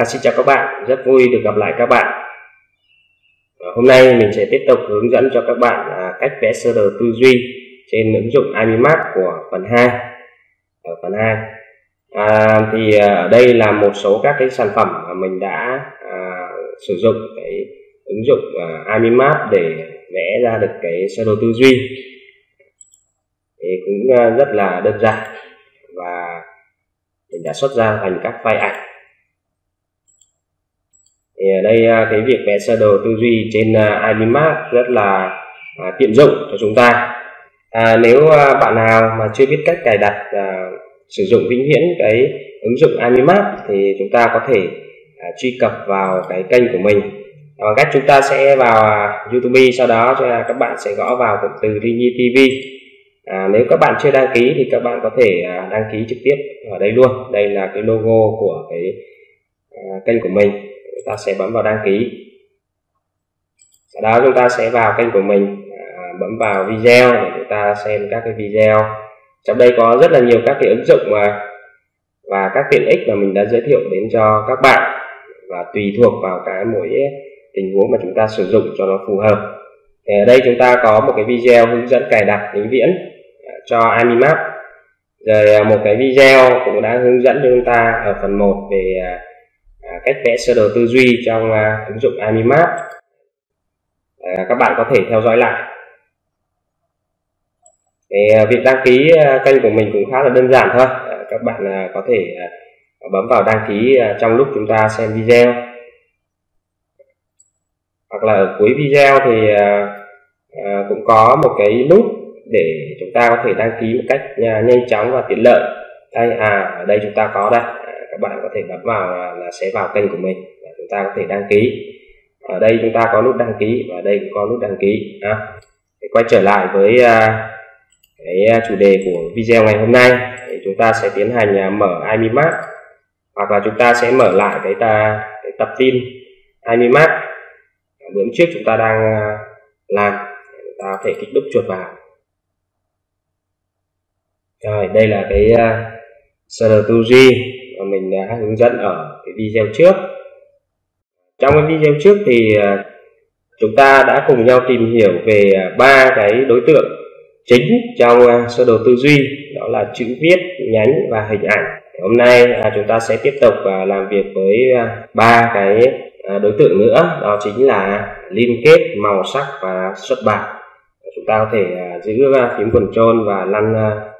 À, xin chào các bạn, rất vui được gặp lại các bạn. À, hôm nay mình sẽ tiếp tục hướng dẫn cho các bạn à, cách vẽ sơ đồ tư duy trên ứng dụng Animap của phần 2. Ở phần 2. À, thì à, ở đây là một số các cái sản phẩm mà mình đã à, sử dụng cái ứng dụng à, Animap để vẽ ra được cái sơ đồ tư duy. Thì cũng à, rất là đơn giản và mình đã xuất ra thành các file ảnh thì ở đây à, cái việc vẽ sơ đồ tư duy trên à, IBMAP rất là à, tiện dụng cho chúng ta. À, nếu à, bạn nào mà chưa biết cách cài đặt à, sử dụng vĩnh viễn cái ứng dụng IBMAP thì chúng ta có thể à, truy cập vào cái kênh của mình. Bằng cách chúng ta sẽ vào à, YouTube sau đó cho các bạn sẽ gõ vào cụm từ Ringy TV à, nếu các bạn chưa đăng ký thì các bạn có thể à, đăng ký trực tiếp ở đây luôn. Đây là cái logo của cái à, kênh của mình ta sẽ bấm vào đăng ký. Sau đó chúng ta sẽ vào kênh của mình à, bấm vào video để chúng ta xem các cái video. Trong đây có rất là nhiều các cái ứng dụng mà và các tiện ích mà mình đã giới thiệu đến cho các bạn và tùy thuộc vào cái mỗi tình huống mà chúng ta sử dụng cho nó phù hợp. Thì ở đây chúng ta có một cái video hướng dẫn cài đặt tính viễn à, cho Animap. Rồi à, một cái video cũng đã hướng dẫn cho chúng ta ở phần 1 về à, cách vẽ sơ đồ tư duy trong à, ứng dụng Animap à, các bạn có thể theo dõi lại. Thì à, việc đăng ký à, kênh của mình cũng khá là đơn giản thôi. Các bạn có thể bấm vào đăng ký trong lúc chúng ta xem video. Hoặc là ở cuối video thì cũng có một cái nút để chúng ta có thể đăng ký một cách nhanh chóng và tiện lợi. Đây à ở đây chúng ta có đây các bạn có thể bấm vào là, là sẽ vào kênh của mình và chúng ta có thể đăng ký. Ở đây chúng ta có nút đăng ký và ở đây cũng có nút đăng ký à, để quay trở lại với à, cái à, chủ đề của video ngày hôm nay thì chúng ta sẽ tiến hành à, mở IMIMAP hoặc là chúng ta sẽ mở lại cái, ta, cái tập tin IMIMAP bữa trước chúng ta đang à, làm chúng ta có thể kích đúc chuột vào. Rồi đây là cái à, uh, SR2G mà mình à, đã hướng dẫn ở cái video trước. Trong cái video trước thì à, chúng ta đã cùng nhau tìm hiểu về à, ba cái đối tượng chính trong sơ đồ tư duy, đó là chữ viết, nhánh và hình ảnh. Hôm nay chúng ta sẽ tiếp tục làm việc với ba cái đối tượng nữa. Đó chính là liên kết màu sắc và xuất bản. Chúng ta có thể giữ phím control và lăn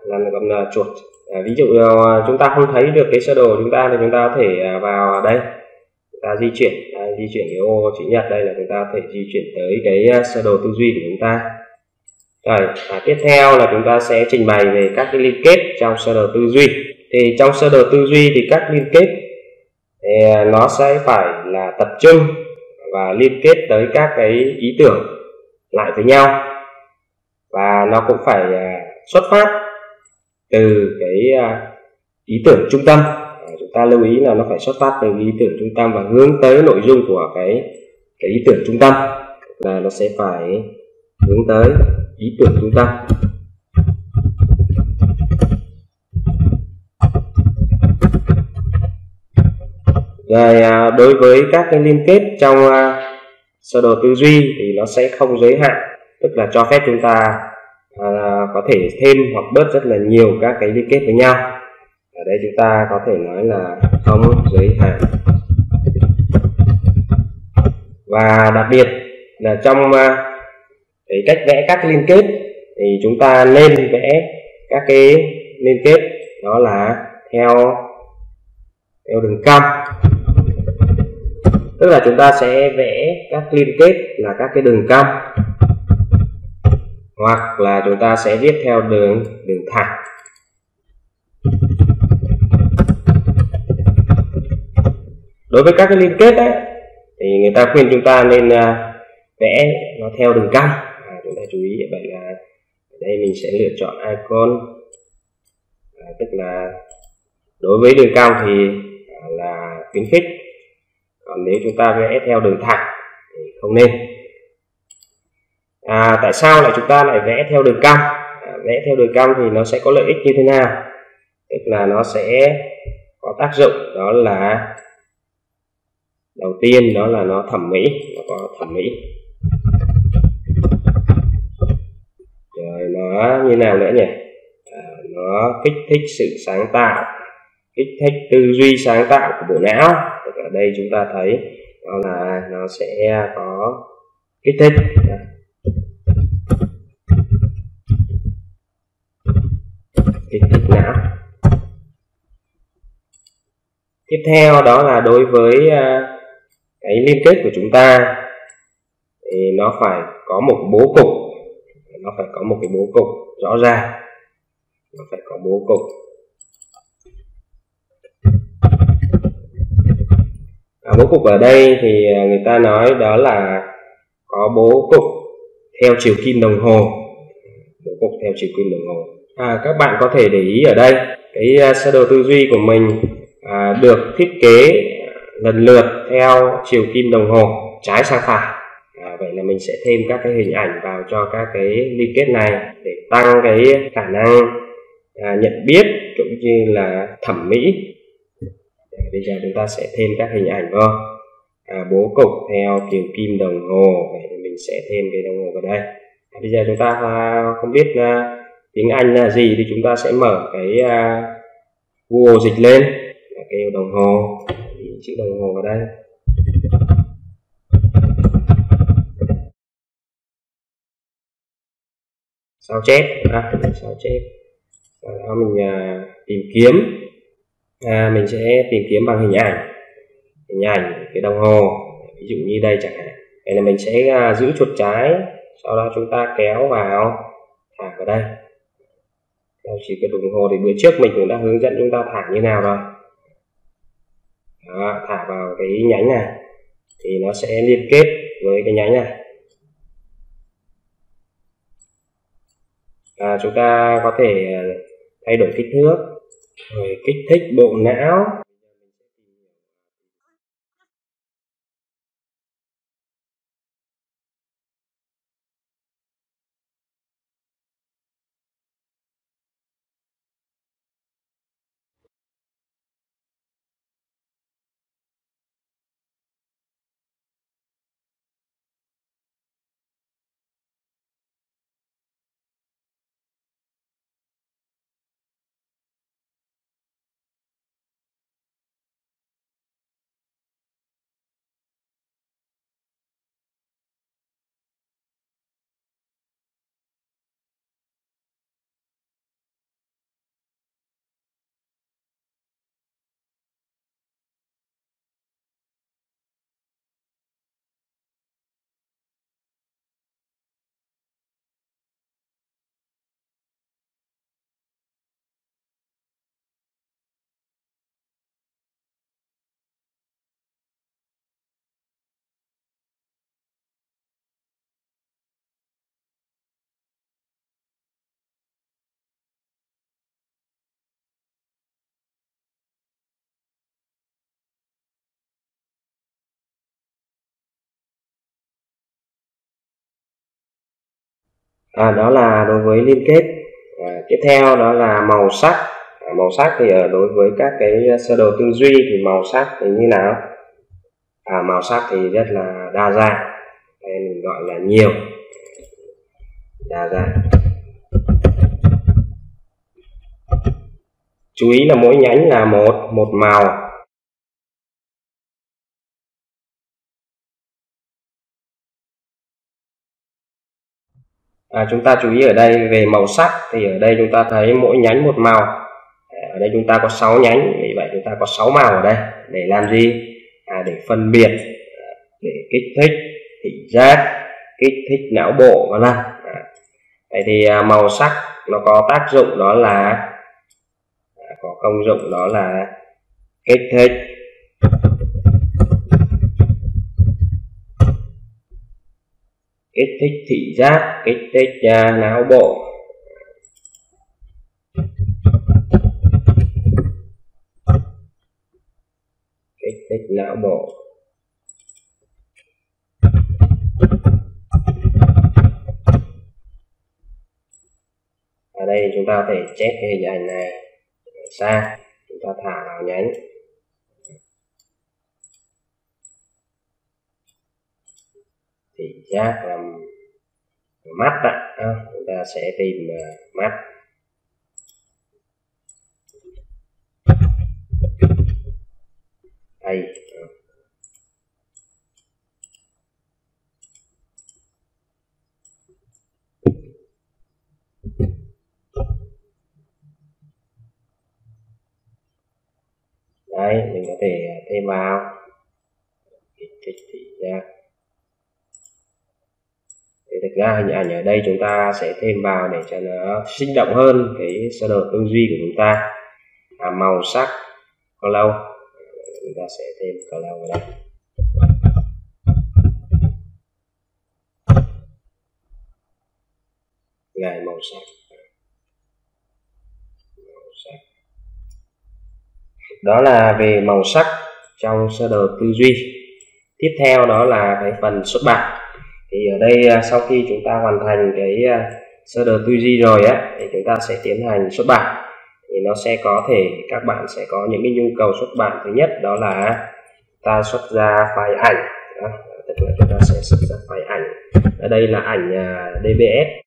lăn con chuột à, ví dụ ờ, chúng ta không thấy được cái sơ đồ chúng ta thì chúng ta có thể à, vào đây. Chúng ta di chuyển à, di chuyển cái ô chữ nhật đây là chúng ta có thể di chuyển tới cái à, sơ đồ tư duy của chúng ta. Rồi à, tiếp theo là chúng ta sẽ trình bày về các cái liên kết trong sơ đồ tư duy. Thì trong sơ đồ tư duy thì các liên kết thì à, nó sẽ phải là tập trung và liên kết tới các cái ý tưởng lại với nhau. Và nó cũng phải xuất phát từ cái à, ý tưởng trung tâm. À, chúng ta lưu ý là nó phải xuất phát từ ý tưởng trung tâm và hướng tới nội dung của cái cái ý tưởng trung tâm, là nó sẽ phải hướng tới ý tưởng trung tâm. Rồi à, đối với các cái liên kết trong sơ đồ tư duy thì nó sẽ không giới hạn, tức là cho phép chúng ta là có thể thêm hoặc bớt rất là nhiều các cái liên kết với nhau. Ở đây chúng ta có thể nói là không giới hạn. Và đặc biệt là trong à, cái cách vẽ các liên kết thì chúng ta nên vẽ các cái liên kết, đó là theo theo đường cong. Tức là chúng ta sẽ vẽ các liên kết là các cái đường cong hoặc là chúng ta sẽ viết theo đường đường thẳng. Đối với các cái liên kết ấy, thì người ta khuyên chúng ta nên uh, vẽ nó theo đường cong à, chúng ta chú ý vậy là ở đây mình sẽ lựa chọn icon. À, tức là đối với đường cong thì à, là khuyến khích. Còn nếu chúng ta vẽ theo đường thẳng thì không nên à, tại sao lại chúng ta lại vẽ theo đường cong? À, vẽ theo đường cong thì nó sẽ có lợi ích như thế nào? Tức là nó sẽ có tác dụng đó là đầu tiên đó là nó thẩm mỹ nó có thẩm mỹ. Rồi nó như nào nữa nhỉ? À, nó kích thích sự sáng tạo kích thích tư duy sáng tạo của bộ não. Ở đây chúng ta thấy đó là nó sẽ có kích thích kích thích não tiếp theo đó là đối với ờ, cái liên kết của chúng ta thì nó phải có một bố cục. Nó phải có một cái bố cục rõ ràng. Nó phải có bố cục. À, bố cục ở đây thì ờ, người ta nói đó là có bố cục theo chiều kim đồng hồ. Bố cục theo chiều kim đồng hồ. À, các bạn có thể để ý ở đây cái ờ, sơ đồ tư duy của mình à, được thiết kế lần lượt theo chiều kim đồng hồ trái sang phải. À, vậy là mình sẽ thêm các cái hình ảnh vào cho các cái liên kết này để tăng cái khả năng à, nhận biết cũng như là thẩm mỹ. À, bây giờ chúng ta sẽ thêm các hình ảnh vô à, bố cục theo chiều kim đồng hồ vậy thì mình sẽ thêm cái đồng hồ vào đây. À, bây giờ chúng ta à, không biết à, tiếng Anh là gì thì chúng ta sẽ mở cái à, Google dịch lên đồng hồ chữ đồng hồ ở đây. Sao chép? À, sao chép? Sau đó mình à, tìm kiếm. À, mình sẽ tìm kiếm bằng hình ảnh. Hình ảnh cái đồng hồ. Ví dụ như đây chẳng hạn. Đây là mình sẽ à, giữ chuột trái. Sau đó chúng ta kéo vào. Thả vào đây. Theo chỉ cái đồng hồ thì bữa trước mình cũng đã hướng dẫn chúng ta thả như nào rồi đó, thả vào cái nhánh này thì nó sẽ liên kết với cái nhánh này. À, chúng ta có thể à, thay đổi kích thước rồi kích thích bộ não. À, đó là đối với liên kết. À, tiếp theo đó là màu sắc. À, màu sắc thì ở đối với các cái sơ đồ tư duy thì màu sắc thì như nào? À, màu sắc thì rất là đa dạng. Nên mình gọi là nhiều. Đa dạng. Chú ý là mỗi nhánh là một một màu. À, chúng ta chú ý ở đây về màu sắc. Thì ở đây chúng ta thấy mỗi nhánh một màu. Ở đây chúng ta có 6 nhánh vì vậy chúng ta có 6 màu ở đây để làm gì? À, để phân biệt à, để kích thích thị giác kích thích não bộ và vân. À, vậy thì à, màu sắc nó có tác dụng đó là à, có công dụng đó là kích thích kích thích thị giác kích thích uh, não bộ. Kích thích não bộ. Ở đây chúng ta có thể check cái hình ảnh này. Xa chúng ta thả vào nhánh. Giác là mắt ạ à, chúng ta sẽ tìm ờ, uh, mắt đây ờ. đấy mình có thể ờ, thêm vào. Kích thích thị thì thực ra hình ảnh ở đây chúng ta sẽ thêm vào để cho nó sinh động hơn cái sơ đồ tư duy của chúng ta. À, màu sắc color. Chúng ta sẽ thêm color vào đây. Ngài màu sắc. Màu sắc. Đó là về màu sắc trong sơ đồ tư duy. Tiếp theo đó là cái phần xuất bản thì ở đây à, sau khi chúng ta hoàn thành cái à, sơ đồ tư duy rồi á thì chúng ta sẽ tiến hành xuất bản. Thì nó sẽ có thể các bạn sẽ có những cái nhu cầu xuất bản thứ nhất đó là ta xuất ra file ảnh đó. tức là chúng ta sẽ xuất ra file ảnh. Ở đây là ảnh à, DBS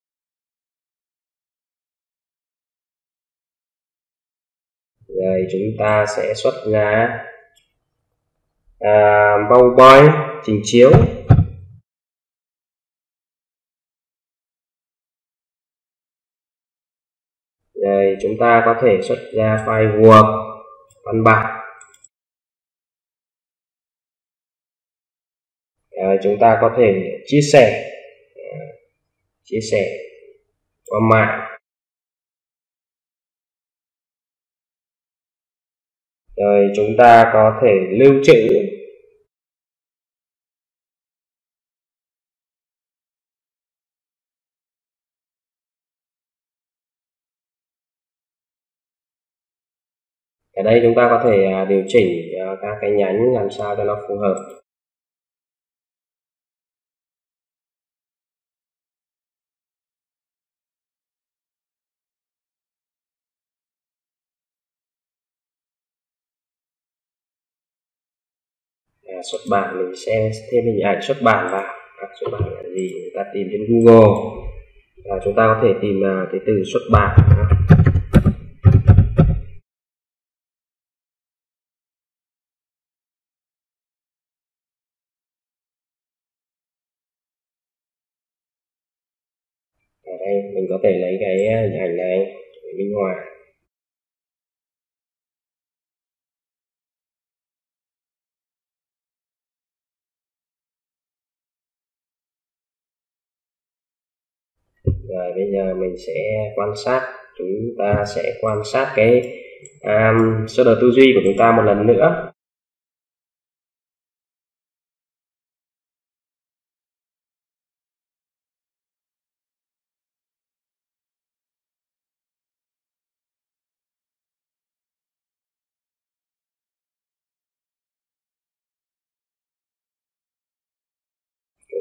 rồi chúng ta sẽ xuất ra à, PowerPoint trình chiếu. Chúng ta có thể xuất ra file Word, văn bản. Rồi chúng ta có thể chia sẻ ờ, chia sẻ qua mạng. Rồi chúng ta có thể lưu trữ ở đây chúng ta có thể à, điều chỉnh à, các cái nhánh làm sao cho nó phù hợp. À, xuất bản mình sẽ thêm hình ảnh xuất bản vào. Xuất bản là gì người ta tìm trên Google. Và chúng ta có thể tìm uh, cái từ xuất bản. Mình có thể lấy cái ờ, hình ảnh này để minh họa. Rồi bây giờ mình sẽ quan sát chúng ta sẽ quan sát cái um, sơ đồ tư duy của chúng ta một lần nữa.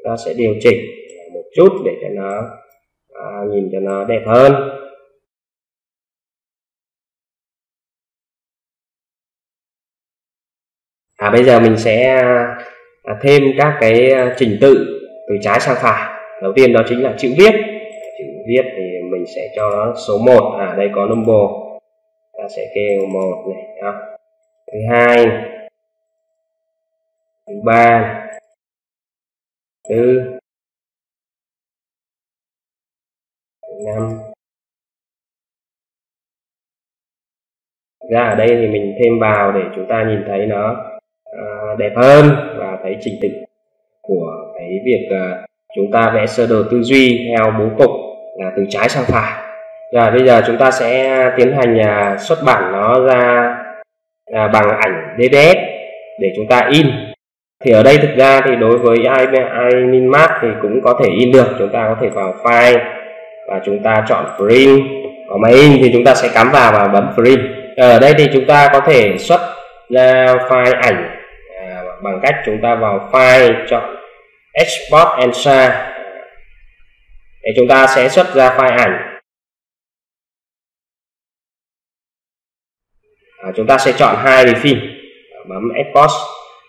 Chúng ta sẽ điều chỉnh một chút để cho nó à, nhìn cho nó đẹp hơn. À bây giờ mình sẽ à, thêm các cái à, trình tự từ trái sang phải. Đầu tiên đó chính là chữ viết. Chữ viết thì mình sẽ cho nó số 1 à đây có number. Ta sẽ kêu một này đó. thứ hai. Thứ ba thứ năm. Ra ở đây thì mình thêm vào để chúng ta nhìn thấy nó uh, đẹp hơn và thấy trình tự của cái việc uh, chúng ta vẽ sơ đồ tư duy theo bố cục là từ trái sang phải. Rồi bây giờ chúng ta sẽ tiến hành uh, xuất bản nó ra uh, bằng ảnh DBS để chúng ta in thì ở đây thực ra thì đối với iMinMap thì cũng có thể in được. Chúng ta có thể vào file và chúng ta chọn print. Có máy in thì chúng ta sẽ cắm vào và bấm print. Ờ, ở đây thì chúng ta có thể xuất ra file ảnh à, bằng cách chúng ta vào file chọn export and share để chúng ta sẽ xuất ra file ảnh. À, chúng ta sẽ chọn hai phim. Bấm export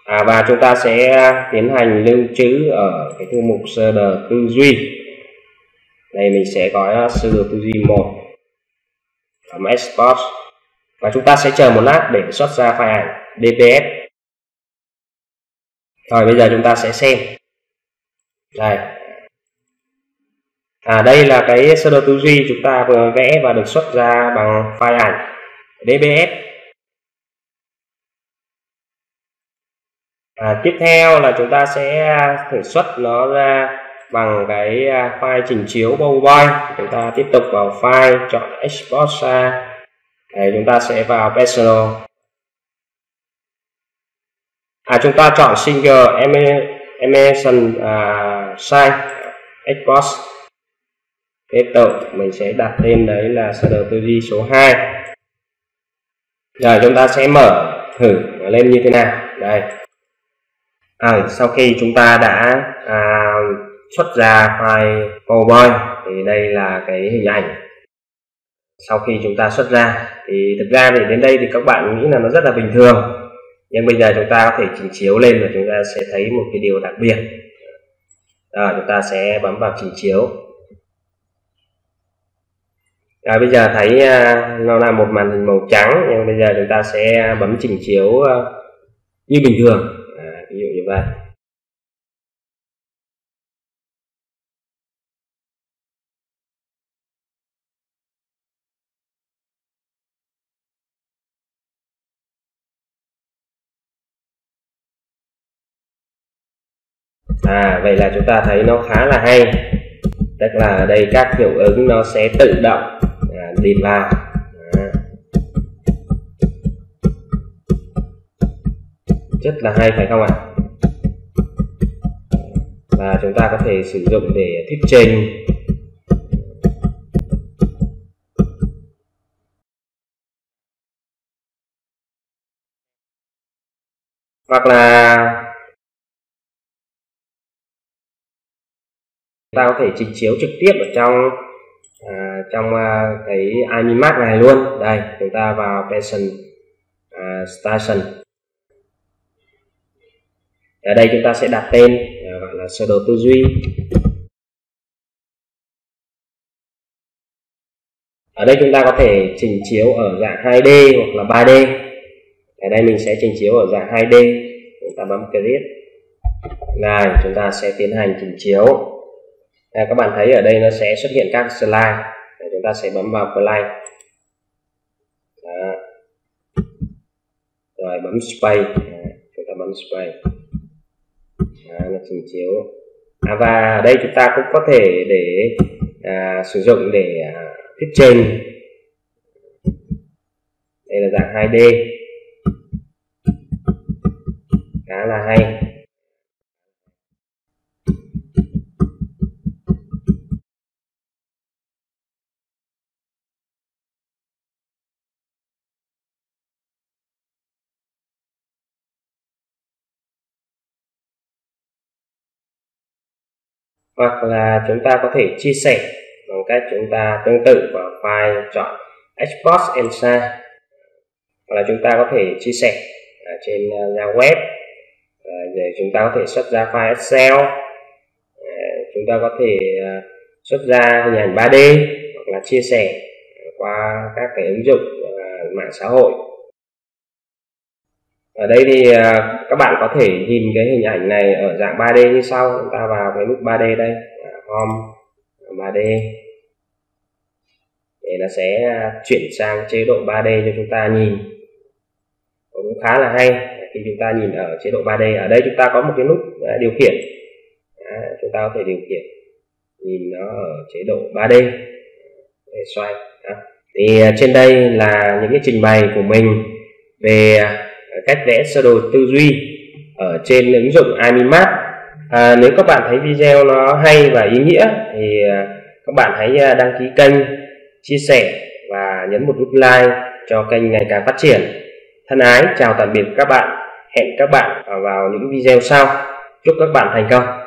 à, và chúng ta sẽ tiến hành lưu trữ ở cái thư mục sơ đồ tư duy. Đây mình sẽ có sơ đồ tư duy một bấm export và chúng ta sẽ chờ một lát để xuất ra file ảnh dpf rồi bây giờ chúng ta sẽ xem. Đây. À đây là cái sơ đồ tư duy chúng ta vừa vẽ và được xuất ra bằng file ảnh dpf à, tiếp theo là chúng ta sẽ à, thể xuất nó ra bằng cái à, file trình chiếu PowerPoint chúng ta tiếp tục vào file chọn export ra. Đấy, chúng ta sẽ vào personal. À chúng ta chọn single emission à, uh, size export. Tiếp tục mình sẽ đặt tên đấy là sơ đồ tư số 2 rồi chúng ta sẽ mở thử lên như thế nào. Đây à, sau khi chúng ta đã à, xuất ra file PowerPoint thì đây là cái hình ảnh. Sau khi chúng ta xuất ra thì thực ra thì đến đây thì các bạn nghĩ là nó rất là bình thường. Nhưng bây giờ chúng ta có thể chỉnh chiếu lên và chúng ta sẽ thấy một cái điều đặc biệt. À, chúng ta sẽ bấm vào chỉnh chiếu. À, bây giờ thấy à, nó là một màn hình màu trắng nhưng bây giờ chúng ta sẽ bấm chỉnh chiếu à, như bình thường à, ví dụ như vậy à vậy là chúng ta thấy nó khá là hay. Tức là ở đây các hiệu ứng nó sẽ tự động à, điền vào. À. rất là hay phải không ạ? Và chúng ta có thể sử dụng để thuyết trình. Hoặc là ta có thể trình chiếu trực tiếp ở trong à, trong à, cái imac này luôn. Đây chúng ta vào Passion à, Station. Ở đây chúng ta sẽ đặt tên là sơ đồ tư duy. Ở đây chúng ta có thể trình chiếu ở dạng 2D hoặc là 3D ở đây mình sẽ trình chiếu ở dạng 2D chúng ta bấm create. Này chúng ta sẽ tiến hành trình chiếu. À, các bạn thấy ở đây nó sẽ xuất hiện các slide. Để chúng ta sẽ bấm vào play. Đó. rồi bấm space. À, chúng ta bấm space. Đó, nó trình chiếu. À, và đây chúng ta cũng có thể để à, sử dụng để à, thuyết trình. Đây là dạng 2D hoặc là chúng ta có thể chia sẻ bằng cách chúng ta tương tự vào file chọn export and share hoặc là chúng ta có thể chia sẻ à, trên à, nhà web. À, để chúng ta có thể xuất ra file Excel. Chúng ta có thể xuất ra hình ảnh 3D hoặc là chia sẻ qua các cái ứng dụng mạng xã hội ở đây thì à, các bạn có thể nhìn cái hình ảnh này ở dạng 3D như sau. Chúng ta vào cái nút 3D đây à, home 3D để nó sẽ chuyển sang chế độ 3D cho chúng ta nhìn. Cũng khá là hay khi chúng ta nhìn ở chế độ 3D ở đây chúng ta có một cái nút à, điều khiển. Chúng ta có thể điều khiển, nhìn nó ở chế độ 3D để xoay thì trên đây là những cái trình bày của mình về cách vẽ sơ đồ tư duy ở trên ứng dụng Animap à, nếu các bạn thấy video nó hay và ý nghĩa thì à, các bạn hãy à, đăng ký kênh chia sẻ và nhấn một nút like cho kênh ngày càng phát triển. Thân ái chào tạm biệt các bạn. Hẹn các bạn vào những video sau. Chúc các bạn thành công.